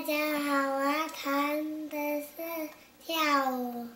大家好，我要弹的是跳舞。